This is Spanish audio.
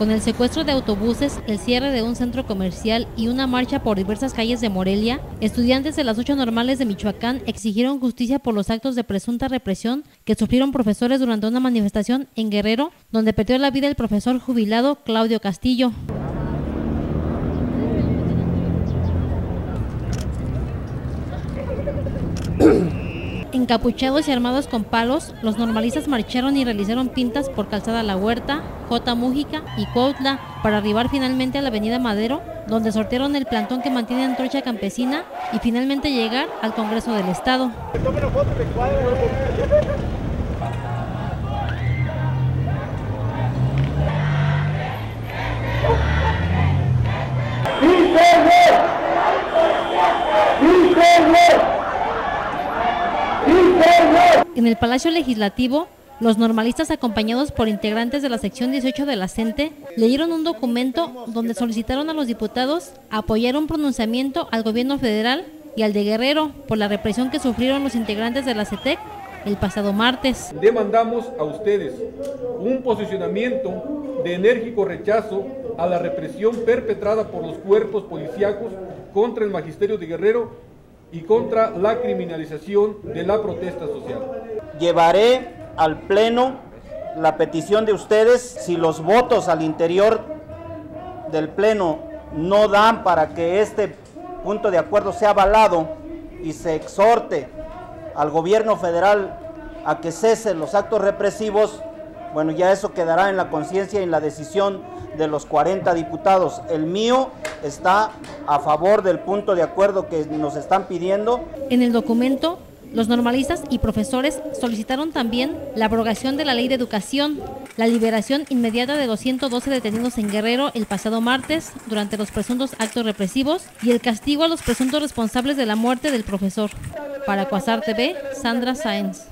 Con el secuestro de autobuses, el cierre de un centro comercial y una marcha por diversas calles de Morelia, estudiantes de las ocho normales de Michoacán exigieron justicia por los actos de presunta represión que sufrieron profesores durante una manifestación en Guerrero, donde perdió la vida el profesor jubilado Claudio Castillo. Encapuchados y armados con palos, los normalistas marcharon y realizaron pintas por Calzada La Huerta, J. Mújica y Cuautla para arribar finalmente a la Avenida Madero, donde sortearon el plantón que mantiene Antorcha Campesina y finalmente llegar al Congreso del Estado. En el Palacio Legislativo, los normalistas acompañados por integrantes de la sección 18 de la CENTE leyeron un documento donde solicitaron a los diputados apoyar un pronunciamiento al gobierno federal y al de Guerrero por la represión que sufrieron los integrantes de la CETEC el pasado martes. Demandamos a ustedes un posicionamiento de enérgico rechazo a la represión perpetrada por los cuerpos policíacos contra el magisterio de Guerrero y contra la criminalización de la protesta social. Llevaré al Pleno la petición de ustedes, si los votos al interior del Pleno no dan para que este punto de acuerdo sea avalado y se exhorte al gobierno federal a que cese los actos represivos, bueno, ya eso quedará en la conciencia y en la decisión de los 40 diputados. El mío está a favor del punto de acuerdo que nos están pidiendo. En el documento, los normalistas y profesores solicitaron también la abrogación de la ley de educación, la liberación inmediata de los 112 detenidos en Guerrero el pasado martes durante los presuntos actos represivos y el castigo a los presuntos responsables de la muerte del profesor. Para Cuasar TV, Sandra Sáenz.